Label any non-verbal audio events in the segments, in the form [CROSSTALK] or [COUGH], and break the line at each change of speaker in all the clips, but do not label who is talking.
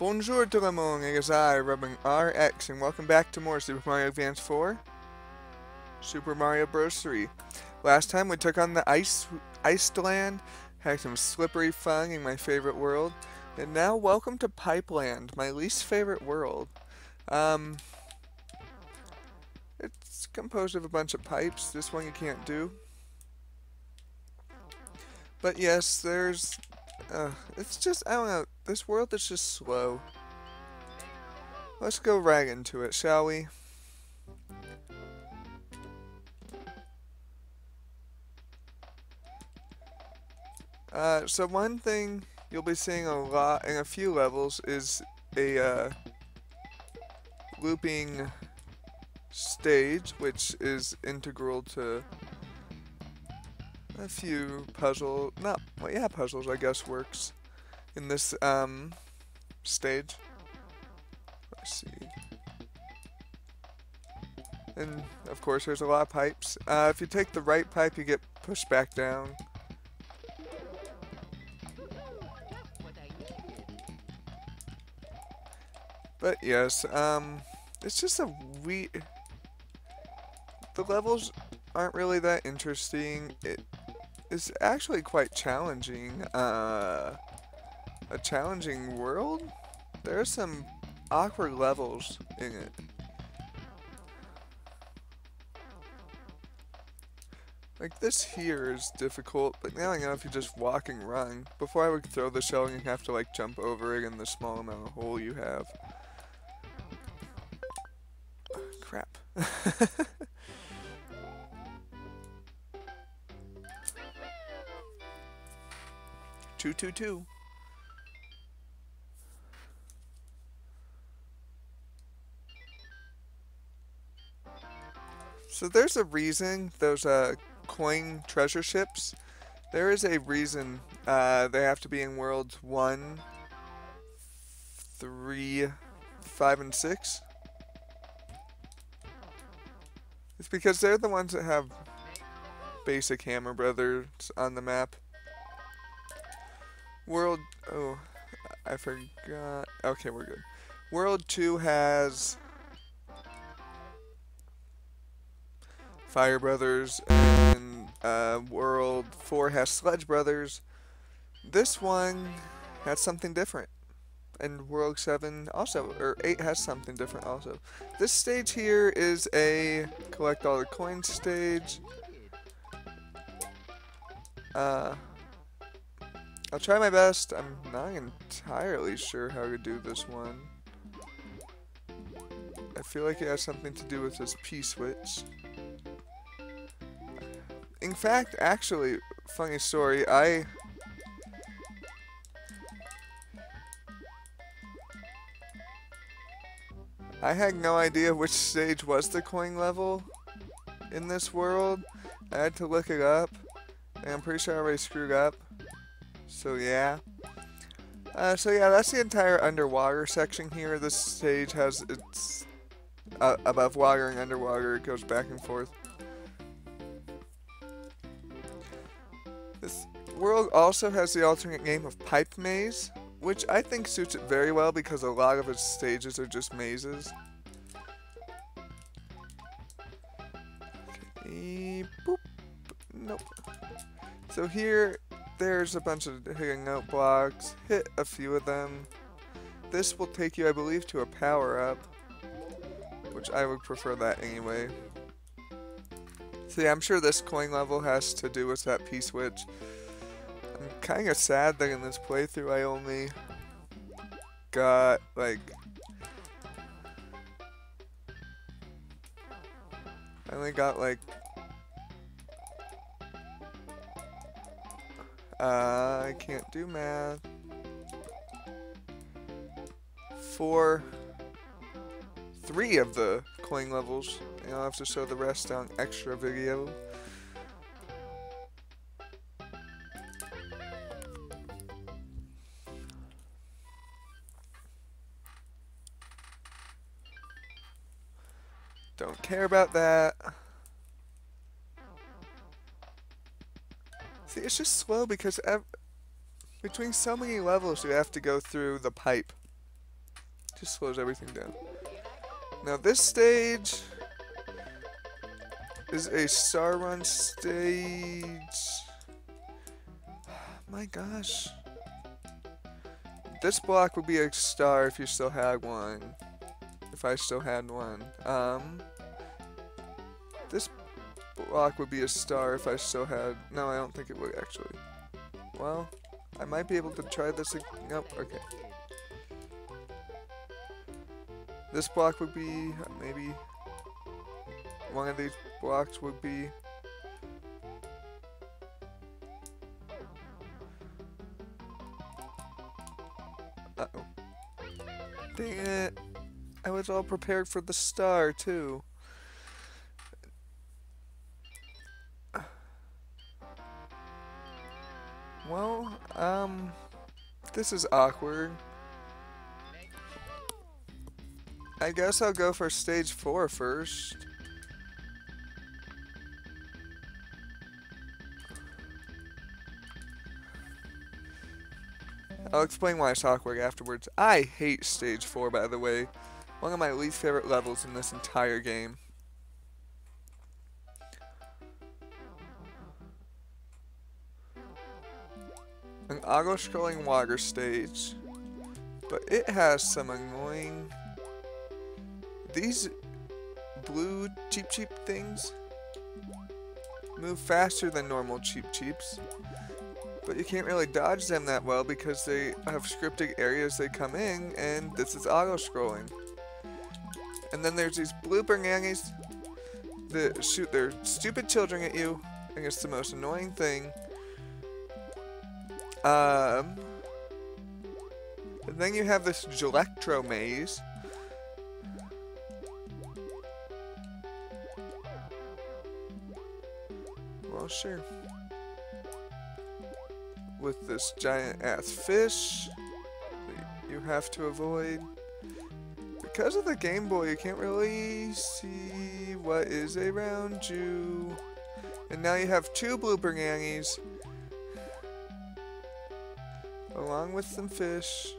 Bonjour tout le monde, it is I, Rubbing RX, and welcome back to more Super Mario Advance 4, Super Mario Bros. 3. Last time we took on the Ice Iceland, had some slippery fun in my favorite world, and now welcome to Pipeland, my least favorite world. Um, it's composed of a bunch of pipes, this one you can't do. But yes, there's uh, it's just, I don't know, this world is just slow. Let's go right into it, shall we? Uh, so one thing you'll be seeing a lot in a few levels is a uh, looping stage, which is integral to a few puzzle, not, well, yeah, puzzles, I guess, works in this, um, stage. Let's see. And, of course, there's a lot of pipes. Uh, if you take the right pipe, you get pushed back down. But, yes, um, it's just a we. The levels aren't really that interesting. It is actually quite challenging. Uh, a challenging world? There are some awkward levels in it. Like this here is difficult, but now I know if you just walk and run. Before I would throw the shell and you have to like jump over it in the small amount of hole you have. Crap. [LAUGHS] Two, two. So there's a reason those uh, coin treasure ships. There is a reason uh, they have to be in worlds one, three, five, and six. It's because they're the ones that have basic Hammer Brothers on the map. World, oh, I forgot. Okay, we're good. World 2 has Fire Brothers, and uh, World 4 has Sludge Brothers. This one has something different. And World 7 also, or 8 has something different also. This stage here is a collect all the coins stage. Uh, I'll try my best. I'm not entirely sure how to do this one. I feel like it has something to do with this P-switch. In fact, actually, funny story, I... I had no idea which stage was the coin level in this world. I had to look it up, and I'm pretty sure I already screwed up. So yeah. Uh, so yeah, that's the entire underwater section here. This stage has its uh, above water and underwater. It goes back and forth. This world also has the alternate name of Pipe Maze, which I think suits it very well because a lot of its stages are just mazes. Okay, boop. Nope. So here there's a bunch of note blocks. Hit a few of them. This will take you, I believe, to a power-up. Which I would prefer that anyway. Yeah, I'm sure this coin level has to do with that P-switch. I'm kind of sad that in this playthrough I only got, like... I only got, like, Uh, I can't do math. Four, three of the coin levels. And I'll have to show the rest on extra video. Don't care about that. It's just slow because between so many levels you have to go through the pipe. Just slows everything down. Now this stage is a star run stage. [SIGHS] My gosh. This block would be a star if you still had one. If I still had one. Um, block would be a star if I still had... No, I don't think it would actually. Well, I might be able to try this. Nope, okay. This block would be maybe one of these blocks would be Uh oh. Dang it. I was all prepared for the star too. This is awkward. I guess I'll go for stage four first. I'll explain why it's awkward afterwards. I hate stage 4, by the way. One of my least favorite levels in this entire game. An auto-scrolling water stage. But it has some annoying... These blue Cheep Cheep things move faster than normal Cheep Cheeps, But you can't really dodge them that well because they have scripted areas they come in, and this is auto-scrolling. And then there's these blooper nannies that shoot their stupid children at you, and it's the most annoying thing. Um, and then you have this Jelectro maze. Well, sure with this giant ass fish that you have to avoid. Because of the Game Boy, you can't really see what is around you. And now you have two blooper nannies. Along with some fish.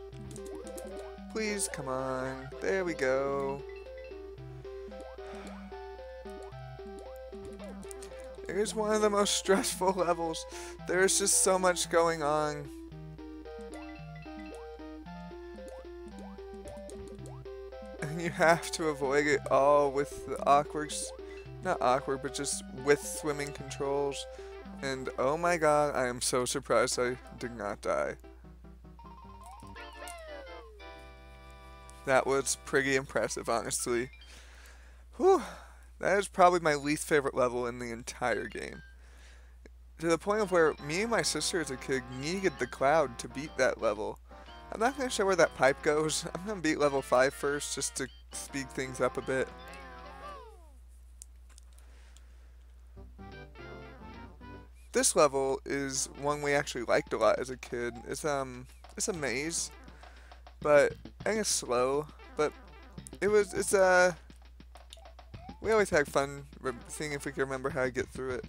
Please, come on. There we go. It is one of the most stressful [LAUGHS] levels. There's just so much going on. And you have to avoid it all with the awkward, not awkward, but just with swimming controls. And oh my god, I am so surprised I did not die. That was pretty impressive, honestly. Whew. That is probably my least favorite level in the entire game. To the point of where me and my sister as a kid needed the cloud to beat that level. I'm not going to show where that pipe goes. [LAUGHS] I'm going to beat level 5 first just to speed things up a bit. This level is one we actually liked a lot as a kid. It's um it's a maze, but and it's slow, but it was it's uh, we always had fun seeing if we can remember how to get through it.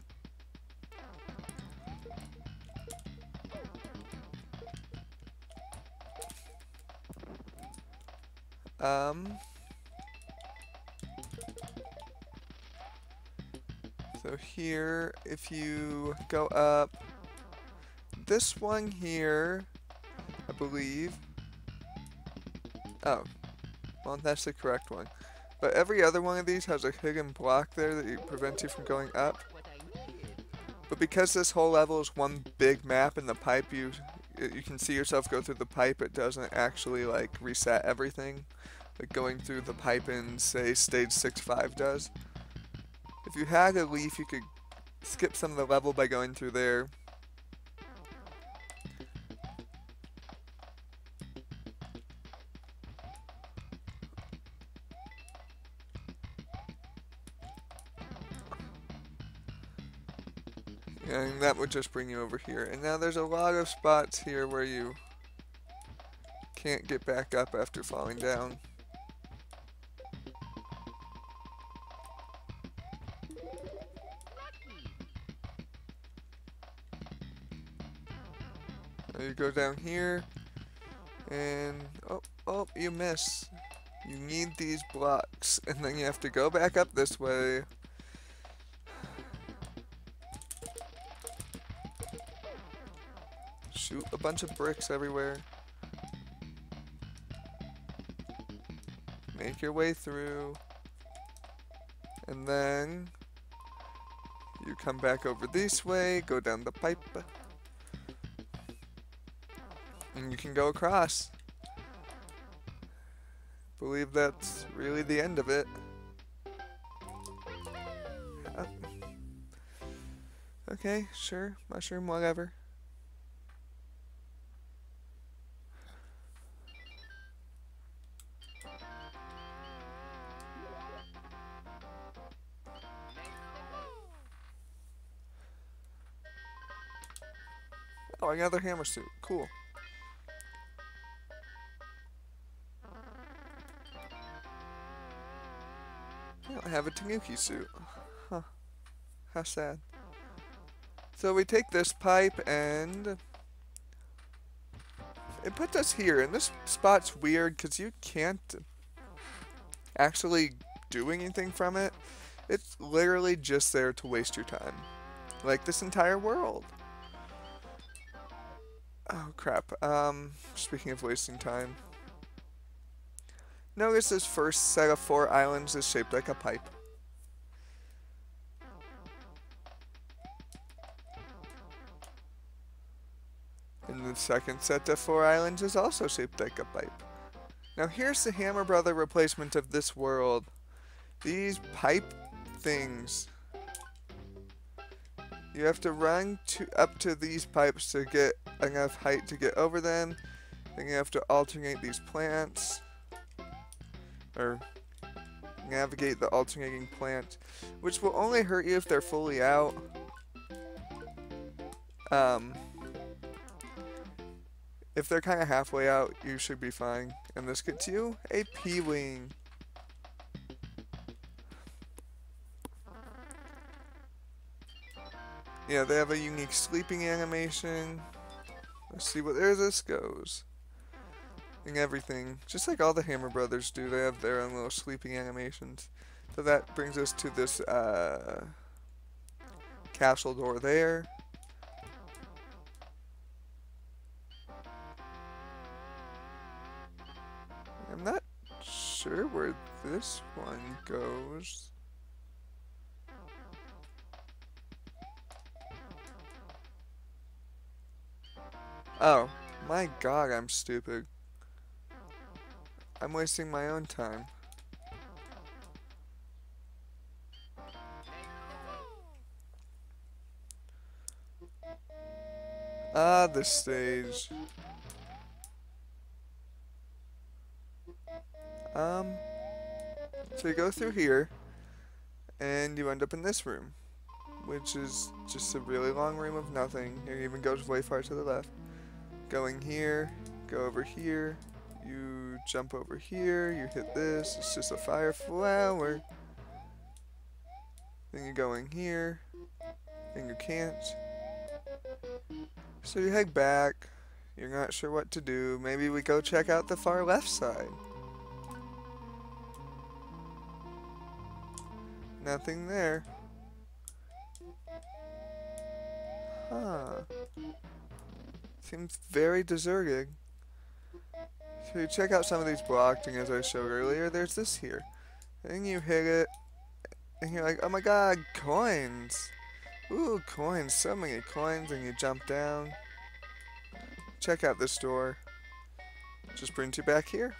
Um, so here, if you go up, this one here, I believe, oh, well, that's the correct one. But every other one of these has a hidden block there that prevents you from going up. But because this whole level is one big map and the pipe you you can see yourself go through the pipe, it doesn't actually like reset everything. Like going through the pipe in say stage 6-5 does. If you had a leaf you could skip some of the level by going through there. That would just bring you over here. And now there's a lot of spots here where you can't get back up after falling down. You go down here, and oh, oh, you miss. You need these blocks, [LAUGHS] and then you have to go back up this way. Bunch of bricks everywhere. Make your way through. And then you come back over this way, go down the pipe. And you can go across. Believe that's really the end of it. Uh, okay, sure, mushroom, whatever. Another hammer suit. Cool. I have a Tanuki suit. Huh. How sad. So we take this pipe and... It puts us here, and this spot's weird because you can't actually do anything from it. It's literally just there to waste your time. Like this entire world. Oh crap. Um, speaking of wasting time. Notice this first set of four islands is shaped like a pipe. And the second set of four islands is also shaped like a pipe. Now here's the Hammer Brother replacement of this world. These pipe things. You have to run to up to these pipes to get enough height to get over them. Then you have to alternate these plants. Or navigate the alternating plant. Which will only hurt you if they're fully out. Um, if they're kind of halfway out, you should be fine. And this gets you a P-Wing. Yeah, they have a unique sleeping animation. Let's see what there this goes. And everything. Just like all the Hammer Brothers do, they have their own little sleeping animations. So that brings us to this uh, castle door there. I'm not sure where this one goes. Oh, my god, I'm stupid. I'm wasting my own time. Ah, the stage. Um, so you go through here, and you end up in this room, which is just a really long room of nothing. It even goes way far to the left. Going here, go over here, you jump over here, you hit this, it's just a fire flower. Then you go in here, and you can't. So you head back, you're not sure what to do, maybe we go check out the far left side. Nothing there. Seems very deserted. So you check out some of these blocks, and as I showed earlier, there's this here. And you hit it, and you're like, oh my god, coins! Ooh, coins, so many coins, and you jump down. Check out this door. Just brings you back here.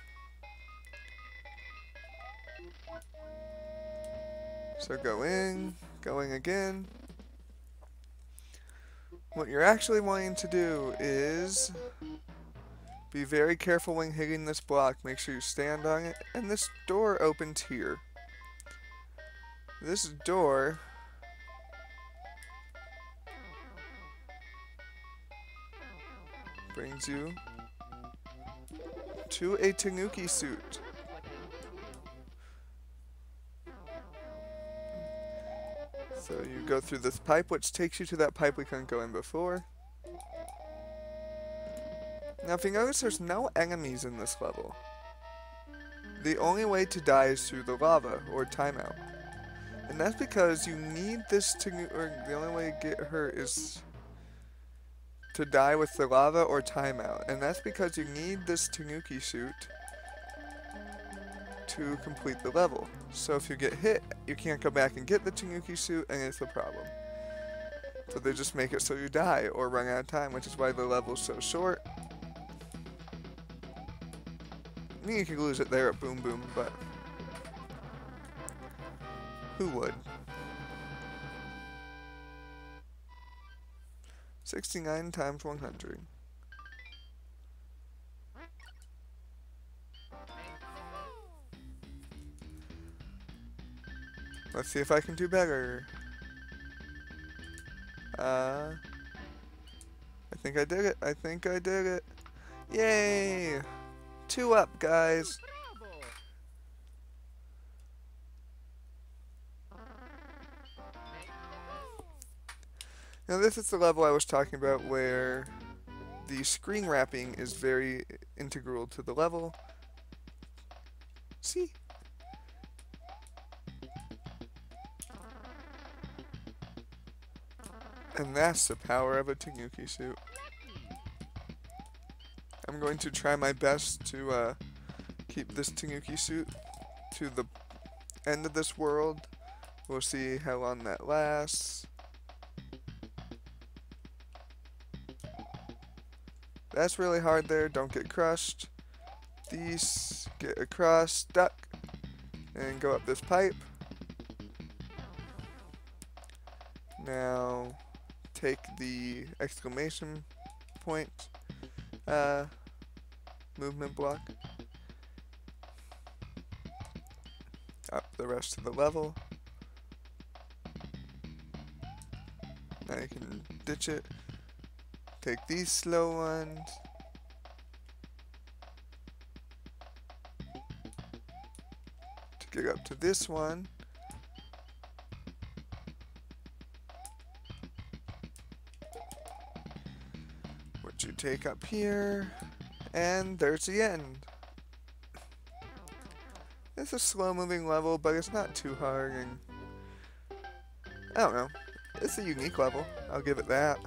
So go in, going again. What you're actually wanting to do is be very careful when hitting this block. Make sure you stand on it. And this door opens here. This door brings you to a Tanuki suit. So you go through this pipe, which takes you to that pipe we couldn't go in before. Now if you notice, there's no enemies in this level. the only way to die is through the lava or timeout. And that's because you need this to, or the only way to get hurt is to die with the lava or timeout. And that's because you need this Tanuki suit to complete the level. So if you get hit, you can't go back and get the Tanuki suit, and it's a problem. So they just make it so you die or run out of time, which is why the level's so short. You could lose it there at Boom Boom, but who would? 69 times 100. Let's see if I can do better. Uh, I think I did it. I think I did it. Yay! Two up, guys. Now this is the level I was talking about where the screen wrapping is very integral to the level. See? And that's the power of a Tanuki suit. I'm going to try my best to uh, keep this Tanuki suit to the end of this world. We'll see how long that lasts. That's really hard there, don't get crushed. These, get across, stuck, and go up this pipe. Now, take the exclamation point uh, movement block up the rest of the level. Now you can ditch it. Take these slow ones. To get up to this one. Take up here. And there's the end. It's a slow moving level, but it's not too hard and I don't know. It's a unique level. I'll give it that.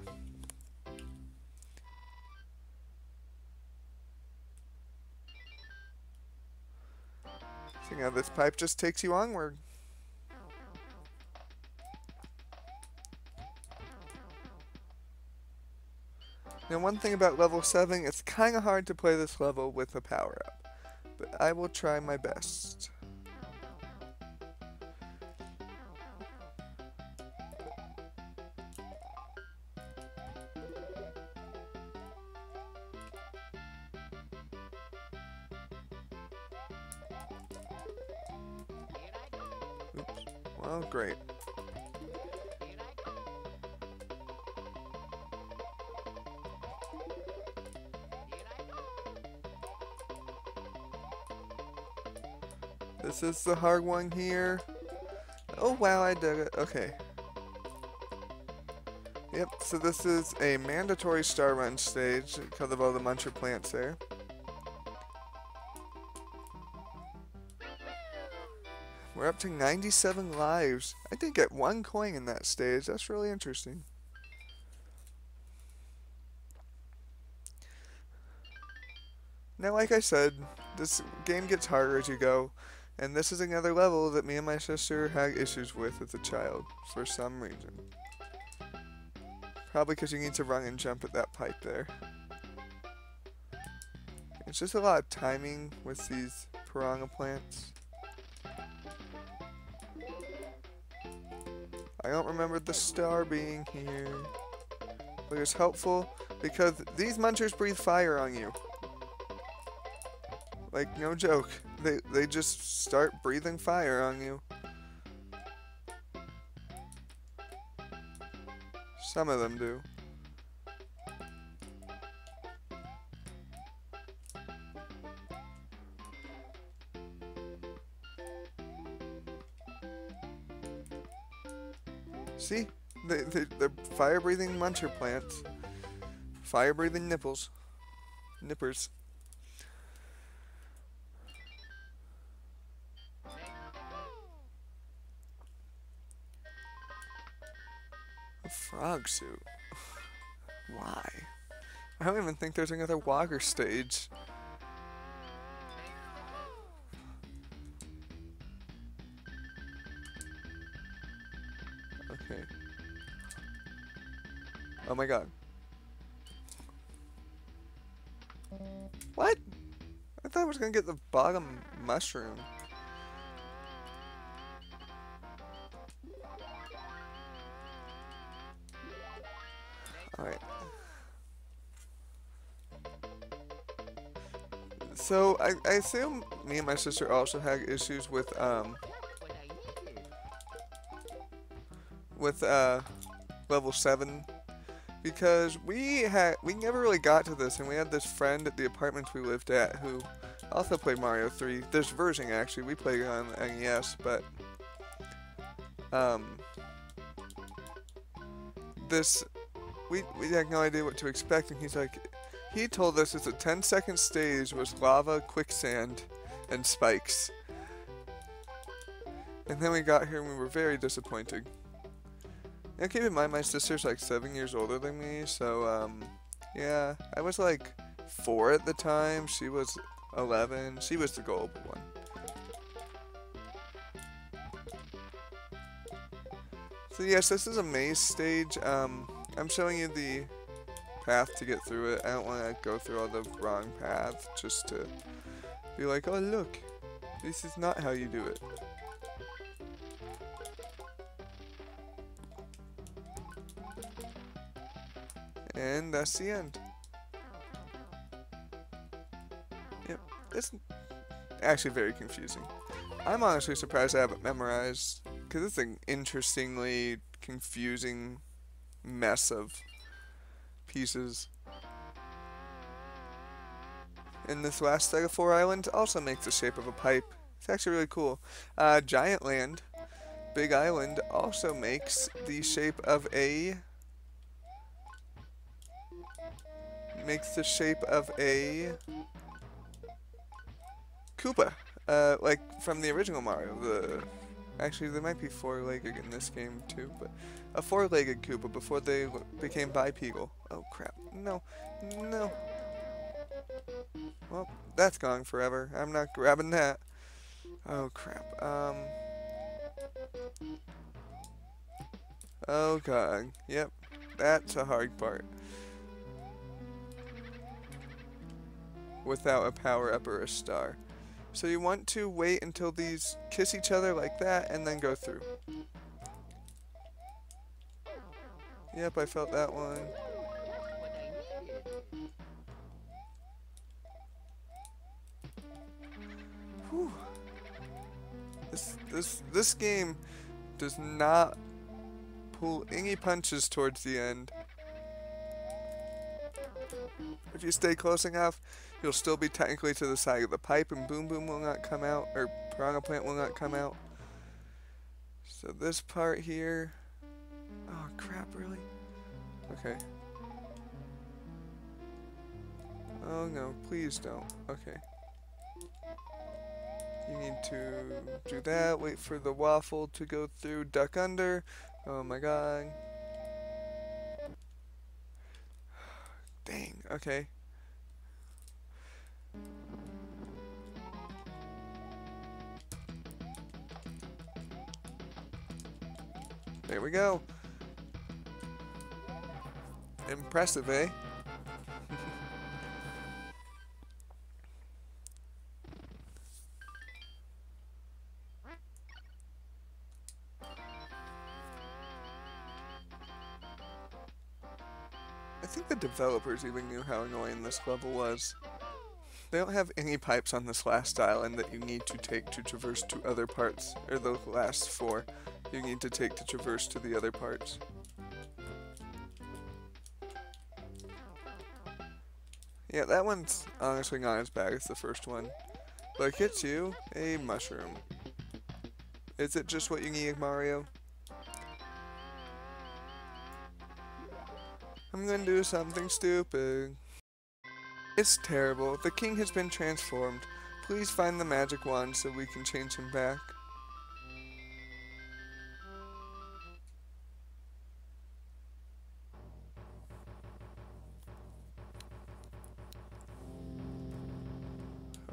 See how this pipe just takes you onward. Now one thing about level 7, it's kinda hard to play this level with a power up. But I will try my best. Is the hard one here. Oh wow, I did it. Okay. Yep, so this is a mandatory star run stage because of all the muncher plants there. We're up to 97 lives. I did get one coin in that stage. That's really interesting. Now, like I said, this game gets harder as you go. And this is another level that me and my sister had issues with as a child, for some reason. Probably because you need to run and jump at that pipe there. It's just a lot of timing with these piranha plants. I don't remember the star being here. But it's helpful because these munchers breathe fire on you. Like, no joke. They, they just start breathing fire on you. Some of them do. See? They, they, they're fire-breathing muncher plants. Fire-breathing nipples. Nippers. There's another water stage. Okay. Oh my god. What? I thought I was gonna get the bottom mushroom. Alright. So, I, I assume me and my sister also had issues with, um, with, uh, level 7 because we had we never really got to this and we had this friend at the apartment we lived at who also played Mario 3 this version actually. We played on NES but um this we, we had no idea what to expect and he's like he told us it's a 10 second stage was lava quicksand and spikes and then we got here and we were very disappointed now keep in mind my sister's like seven years older than me, so um, yeah, I was like four at the time. She was 11. She was the gullible one. So yes, this is a maze stage. Um, I'm showing you the path to get through it. I don't want to go through all the wrong paths just to be like, oh look, this is not how you do it. And that's the end. Yep, it's actually very confusing. I'm honestly surprised I haven't memorized, because it's an interestingly confusing mess of pieces. And this last Stegosaur Island also makes the shape of a pipe. It's actually really cool. Uh, Giant Land, Big Island, also makes the shape of a makes the shape of a Koopa, uh, like from the original Mario. The actually there might be four-legged in this game too, but a four-legged Koopa before they became bipedal. Oh crap! No, no. Well, that's gone forever. I'm not grabbing that. Oh crap. Um. Oh god. Yep. That's a hard part. without a power-up or a star. So you want to wait until these kiss each other like that and then go through. Yep, I felt that one. Whew. This, this, this game does not pull any punches towards the end. If you stay close enough, you'll still be technically to the side of the pipe and Boom Boom will not come out, or Piranha Plant will not come out. So this part here, oh crap, really? Okay. Oh no, please don't. Okay. You need to do that, wait for the waffle to go through, duck under. Oh my god. [SIGHS] Dang, okay. There we go. Impressive, eh? I think the developers even knew how annoying this level was. They don't have any pipes on this last island that you need to take to traverse to other parts, or the last four you need to take to traverse to the other parts. Yeah, that one's honestly not as bad as the first one. But gets you a mushroom. Is it just what you need, Mario? I'm gonna do something stupid. It's terrible. The king has been transformed. Please find the magic wand so we can change him back.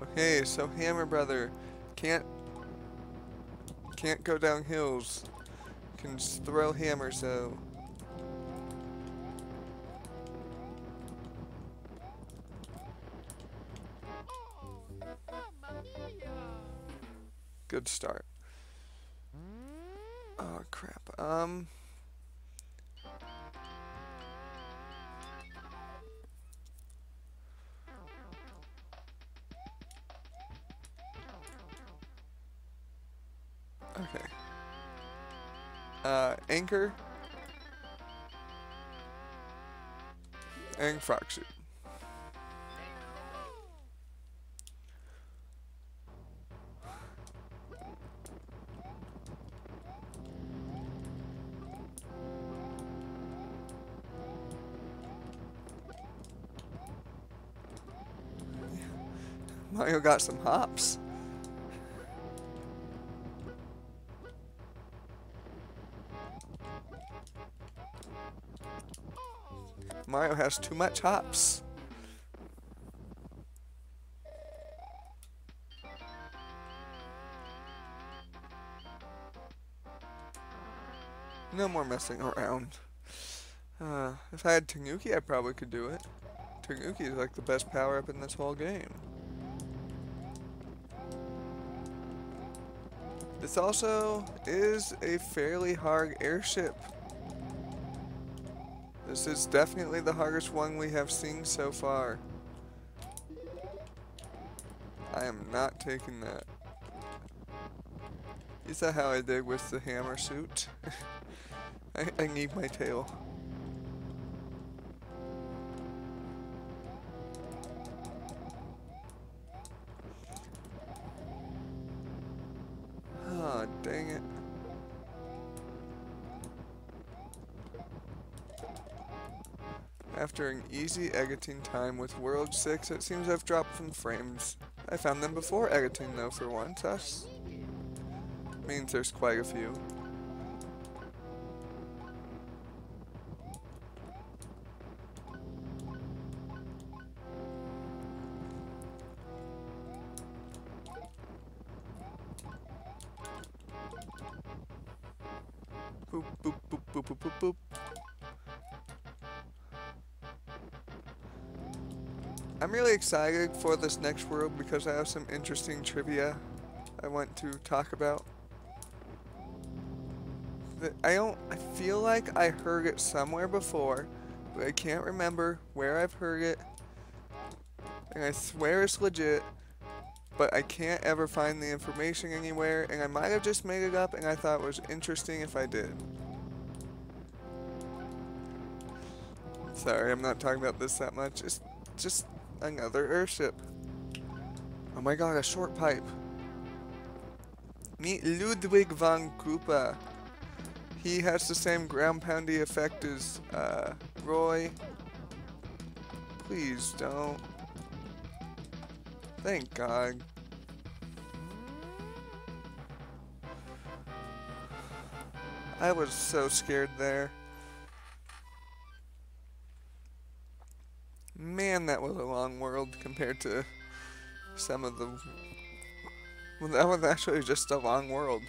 Okay, so Hammer Brother can't can't go down hills. Can just throw hammers though. Good start. Anchor. And frog suit. Mario got some hops. Mario has too much hops. No more messing around. Uh, if I had Tanuki, I probably could do it. Tanuki is like the best power-up in this whole game. This also is a fairly hard airship. This is definitely the hardest one we have seen so far. I am not taking that. Is that how I did with the hammer suit? [LAUGHS] I, I need my tail. Easy editing time with World 6, it seems I've dropped some frames. I found them before editing though for once. That means there's quite a few. Excited for this next world because I have some interesting trivia I want to talk about. I don't, I feel like I heard it somewhere before, but I can't remember where I've heard it. And I swear it's legit, but I can't ever find the information anywhere, and I might have just made it up and I thought it was interesting if I did. Sorry, I'm not talking about this that much. It's just Another airship. Oh my god, a short pipe. Meet Ludwig von Koopa. He has the same ground poundy effect as uh, Roy. Please don't. Thank God. I was so scared there. Man, that was a long world compared to some of the... Well, that was actually just a long world.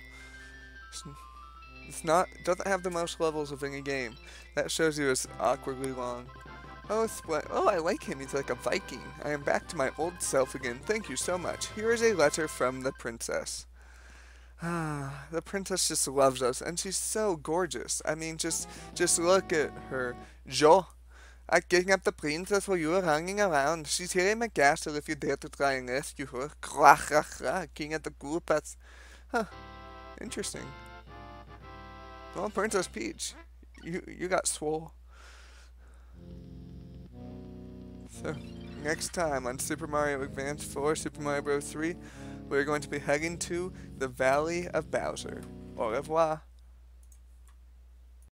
It's, not, it doesn't have the most levels of any game. That shows you it's awkwardly long. Oh, oh, I like him. He's like a Viking. I am back to my old self again. Thank you so much. Here is a letter from the princess. Ah, the princess just loves us, and she's so gorgeous. I mean, just just look at her. Jo I kidnapped the princess while you were hanging around. She's here in my castle if you dare to try and rescue her. Krah, krah, krah, king of the Koopas. Huh. Interesting. Well, Princess Peach, you you got swole. So, next time on Super Mario Advance 4, Super Mario Bros. 3, we're going to be heading to the Valley of Bowser. Au revoir.